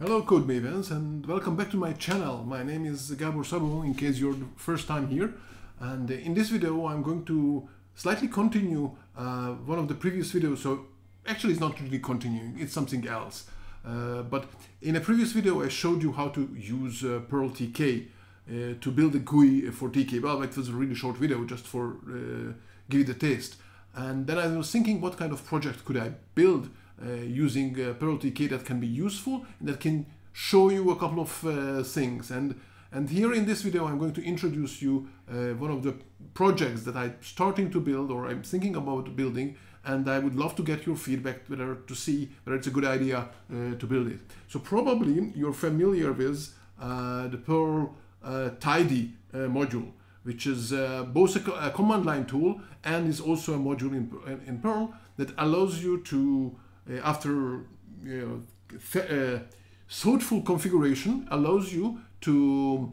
Hello Code Mavens and welcome back to my channel. My name is Gabor Szabó in case you're the first time here. And in this video I'm going to slightly continue uh, one of the previous videos. So actually it's not really continuing it's something else. Uh, but in a previous video I showed you how to use uh, Perl TK uh, to build a GUI for TK well it was a really short video just for uh, give it a taste. And then I was thinking what kind of project could I build? uh, using uh, Perl TK that can be useful and that can show you a couple of uh, things. And, and here in this video, I'm going to introduce you one of the projects that I'm starting to build or I'm thinking about building and I would love to get your feedback whether to see whether it's a good idea uh, to build it. So probably you're familiar with uh, the Perl uh, tidy module, which is both a, a, command line tool and is also a module in, in Perl that allows you to uh, after you know, uh, thoughtful configuration allows you to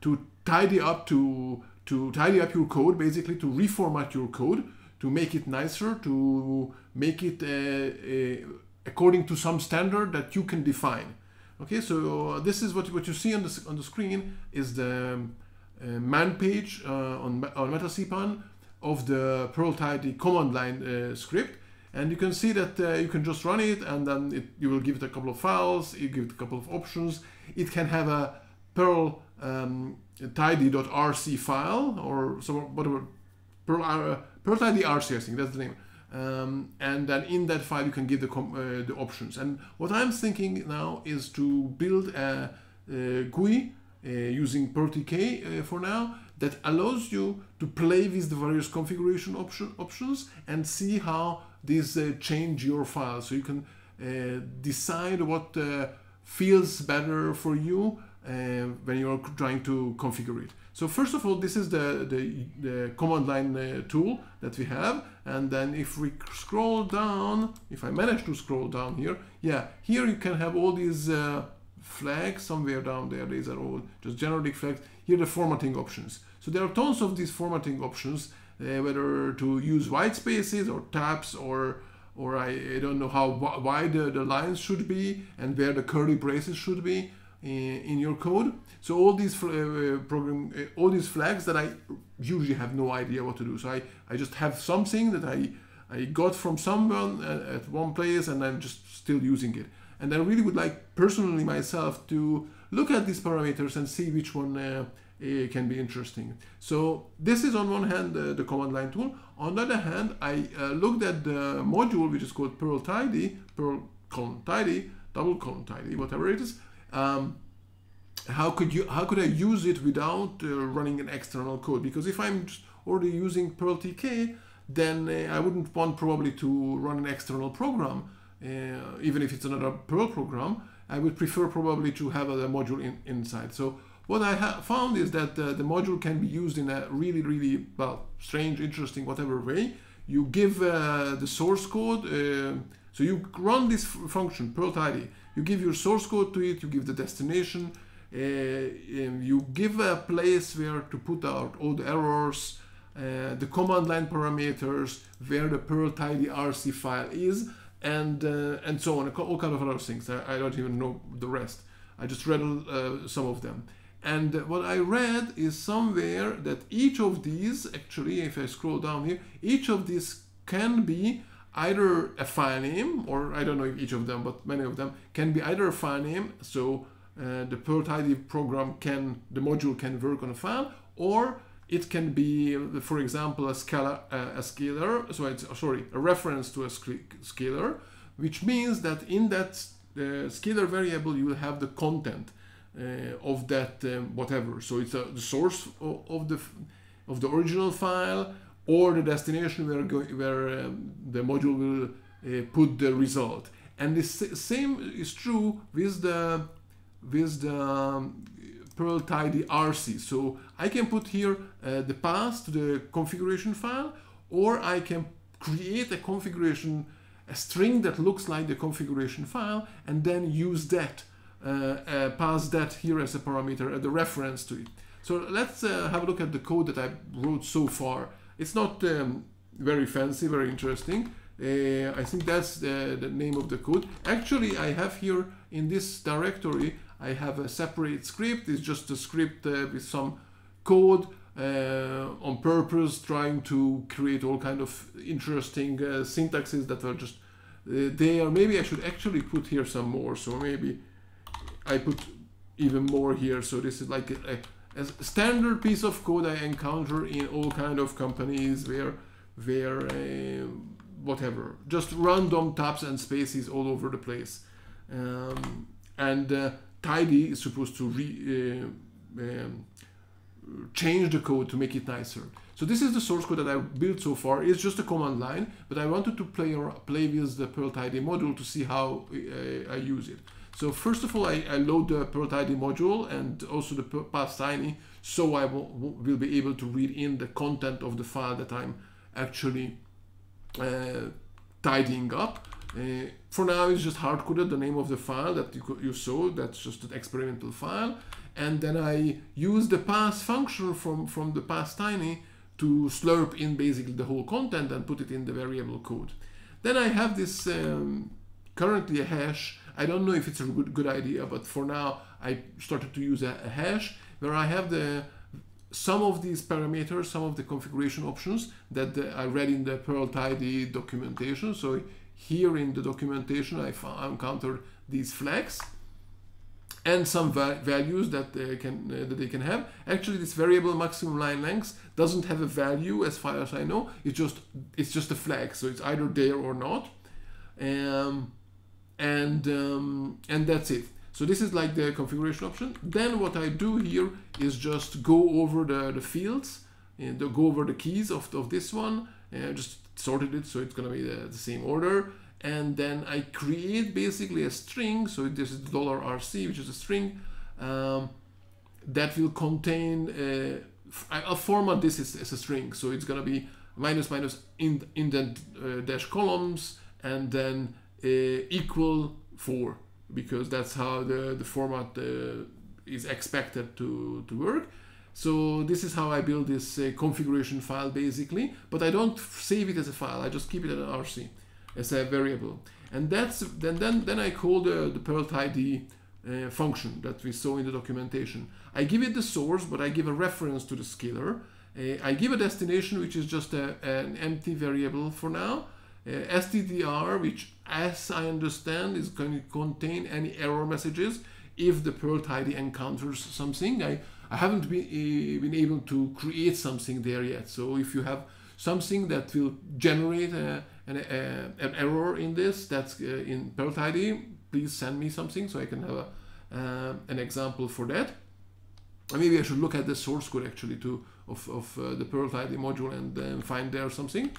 to tidy up to to tidy up your code basically to reformat your code to make it nicer to make it uh, uh, according to some standard that you can define. Okay so this is what what you see on the on the screen is the uh, man page uh, on on metacpan of the perl tidy command line script and you can see that uh, you can just run it and then it, you will give it a couple of files, you give it a couple of options. It can have a Perl um, tidy.rc file or some whatever, Perl, uh, Perl tidy rc, I think that's the name. Um, and then in that file you can give the, uh, the options. And what I'm thinking now is to build a, a GUI uh, using PerlTK uh, for now that allows you to play with the various configuration option, options and see how these uh, change your file. So you can uh, decide what uh, feels better for you when you're trying to configure it. So first of all, this is the, the, the command line uh, tool that we have. And then if we scroll down, if I manage to scroll down here, yeah, here you can have all these uh, flags somewhere down there. These are all just generic flags. Here the formatting options. So there are tons of these formatting options uh, whether to use white spaces or tabs or or I, I don't know how wide the, lines should be and where the curly braces should be in, in your code. So all these uh, program, uh, all these flags that I usually have no idea what to do. So I, I just have something that I, I got from someone at, at one place and I'm just still using it. And I really would like personally myself to look at these parameters and see which one uh, it can be interesting. So this is on one hand uh, the command line tool. On the other hand, I uh, looked at the module which is called Perl Tidy, Perl colon tidy, double colon tidy, whatever it is. Um, how could you how could I use it without uh, running an external code? Because if I'm already using Perl TK, then uh, I wouldn't want probably to run an external program, uh, even if it's another Perl program. I would prefer probably to have a, a module in, inside. So what I have found is that uh, the module can be used in a really, really, well, strange, interesting, whatever way. You give uh, the source code, uh, so you run this function, Perl tidy. You give your source code to it, you give the destination, uh, you give a place where to put out all the errors, uh, the command line parameters, where the Perl tidy RC file is, and uh, and so on, all kind of other things. I, I, don't even know the rest. I just read some of them. And what I read is somewhere that each of these, actually, if I scroll down here, each of these can be either a file name, or I don't know if each of them, but many of them can be either a file name. So uh, the Perl tidy program can, the module can work on a file, or it can be, for example, a scalar, uh, a scalar. So it's sorry, a reference to a scalar, which means that in that uh, scalar variable you will have the content. Uh, of that um, whatever. So it's the source of, of, the of the original file or the destination where where um, the module will uh, put the result. And the same is true with the with the um, Perl tidy RC. So I can put here uh, the path to the configuration file, or I can create a configuration, a string that looks like the configuration file, and then use that pass that here as a parameter, uh, the reference to it. So let's have a look at the code that I wrote so far. It's not um, very fancy, very interesting. Uh, I think that's the, the name of the code. Actually, I have here in this directory, I have a separate script. It's just a script uh, with some code uh, on purpose, trying to create all kind of interesting uh, syntaxes that are just uh, there. Maybe I should actually put here some more. So maybe I put even more here. So this is like a, a, standard piece of code I encounter in all kind of companies where where uh, whatever, just random tabs and spaces all over the place. Um, and uh, tidy is supposed to re, uh, um, change the code to make it nicer. So this is the source code that I built so far. It's just a command line, but I wanted to play play with the Perl tidy module to see how uh, I use it. So first of all, I, I, load the Perl tidy module and also the path tiny, so I will, will be able to read in the content of the file that I'm actually uh, tidying up. Uh, for now, it's just hard-coded the name of the file that you, you saw. That's just an experimental file. And then I use the path function from, from the path tiny to slurp in basically the whole content and put it in the variable code. Then I have this um, currently a hash. I don't know if it's a good, good idea, but for now I started to use a, a hash where I have the some of these parameters, some of the configuration options that I read in the Perl tidy documentation. So here in the documentation, I encountered these flags and some va values that they can uh, that they can have. Actually, this variable maximum line length doesn't have a value as far as I know. It's just it's just a flag, so it's either there or not, um, and um, and that's it. So this is like the configuration option. Then what I do here is just go over the, the fields and go over the keys of, of this one and just sorted it so it's going to be the, the, same order. And then I create basically a string. So this is dollar $rc, which is a string um, that will contain, uh, I'll format this as, as, a string. So it's going to be minus minus in, indent uh, dash columns and then equal 4 because that's how the, the format uh, is expected to, to work. So this is how I build this uh, configuration file basically, but I don't save it as a file, I just keep it as an RC, as a variable. And that's then then, then I call the, the Perl tidy uh, function that we saw in the documentation. I give it the source, but I give a reference to the scalar. Uh, I give a destination, which is just a, an empty variable for now, uh, stderr, which as I understand is going to contain any error messages if the Perl tidy encounters something. I, I haven't been, uh, been able to create something there yet. So if you have something that will generate a, an, a, an, error in this that's uh, in Perl tidy, please send me something so I can have a, uh, an example for that. And maybe I should look at the source code actually to of, of uh, the Perl tidy module and then find there something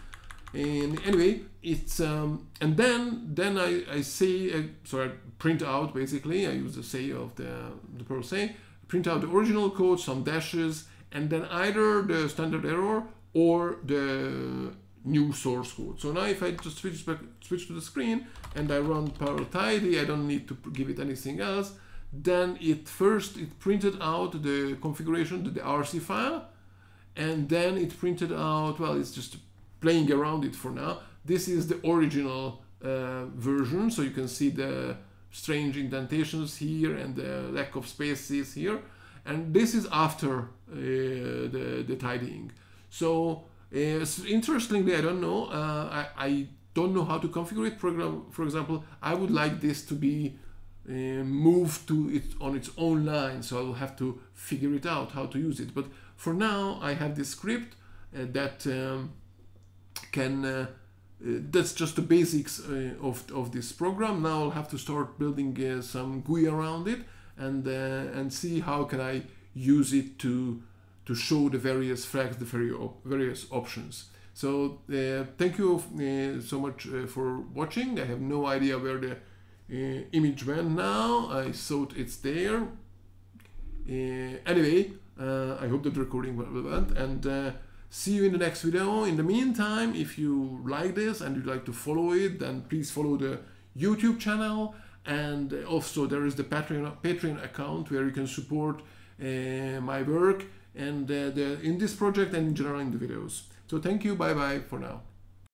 and anyway it's um, and then then I, I say uh, so I print out basically I use the say of the the Perl say print out the original code some dashes and then either the standard error or the new source code. So now if I just switch back switch to the screen and I run Perl tidy I don't need to give it anything else then it first it printed out the configuration the, the RC file and then it printed out well it's just playing around it for now. This is the original uh, version, so you can see the strange indentations here and the lack of spaces here. And this is after uh, the, the tidying. So uh, interestingly, I don't know, uh, I, I, don't know how to configure it. Program, for example, I would like this to be uh, moved to it on its own line, so I will have to figure it out how to use it. But for now, I have this script uh, that um, can uh, uh, that's just the basics uh, of, of this program. Now I'll have to start building uh, some GUI around it and uh, and see how can I use it to to show the various flags, the various options. So uh, thank you so much for watching. I have no idea where the image went now. I thought it's there. anyway, I hope that the recording went and See you in the next video. In the meantime, if you like this and you'd like to follow it, then please follow the YouTube channel. And also there is the Patreon, Patreon account where you can support uh, my work and uh, the, in this project and in general in the videos. So thank you. Bye bye for now.